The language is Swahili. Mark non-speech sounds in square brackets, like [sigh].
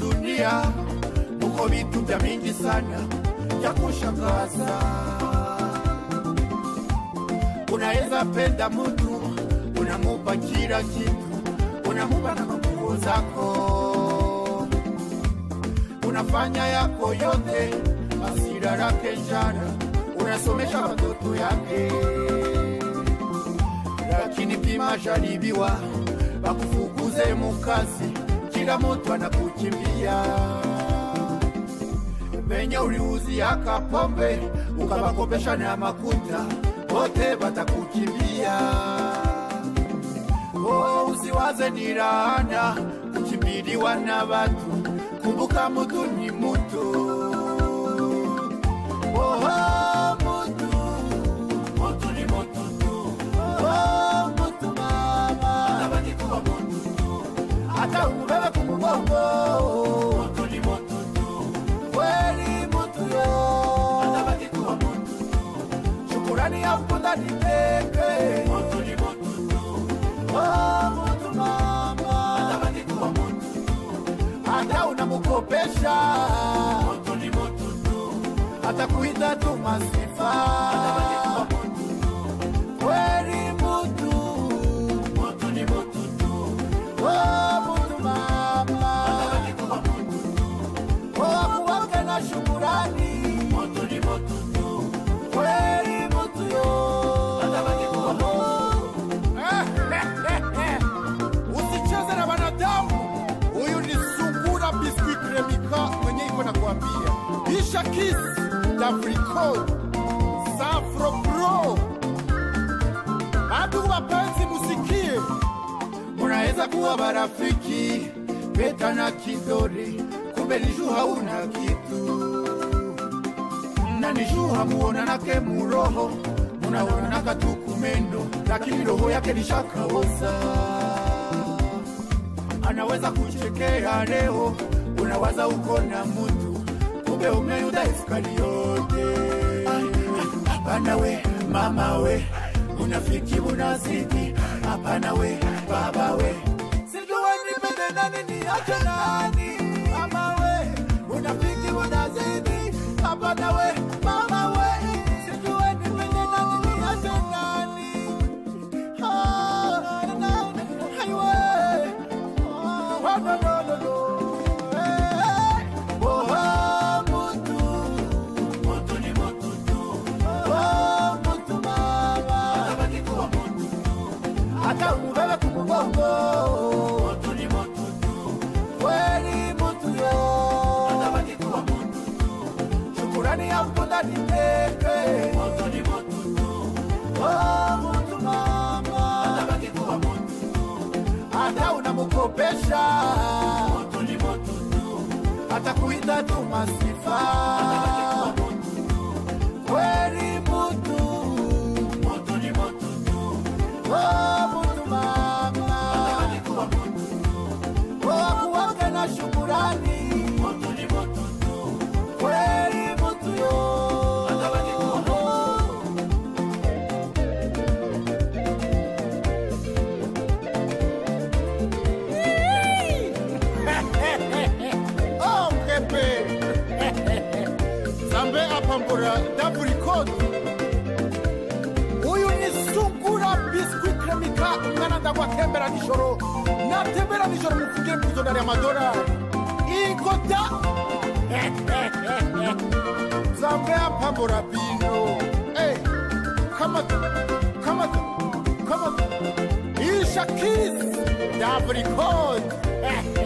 dunia. Uko vitu vya mingi sana ya kushangaza. Unaweza penda mtu, unamupa kila kitu, unamupa na nguvu zako, unafanya yako yote, asira lake njara, unasomesha watoto yake, lakini pima jaribiwa, bakufukuze mukazi, kila mtu anakukimbia penye uliuzia kapombe ukabakopesha na makuta, wote batakukimbia. Oh, usiwaze ni laana kukimbiliwa na batu, kumbuka mutu ni mutu. Oh, kutosha, atakuita tu masifa. Africo Safro Pro. Watu wapenzi, musikie, munaweza kuwa barafiki peta na kidore, kumbe nishu hauna kitu na nishu hamuonanake muroho, munaonanaka tu kumendo, lakini roho yake nishakaoza anaweza kuchekea leo, unawaza uko na mutu, kumbe umeyuda Iskariote. Hapana we mama we, unafiki unazidi. Hapana we baba we, sijue nipende nani niache nani. Mama we, unafiki unazidi. Hapana we tu. Hata umubebe kumugongo. Mutu ni mutu tu. Kweli mutu yo. Atabaki kuwa mutu tu. Shukurani ya mkunda ni peke. Mutu ni mutu tu. Oh, mutu mama. Atabaki kuwa mutu tu hata unamukopesha moto ni moto tu, masifa kweli na shukurani moto ni moto tu, kweli yo [laughs] Oh. [laughs] Zambe. Huyu ni sungura biscuit kremika mwana ndagwa tembera nijoro natembera nijoro mufungire mvuzo ndani ya madolari ingota [laughs] zambea pambo rabino hey, kamata kamata kamata isha kis dabrikot [laughs]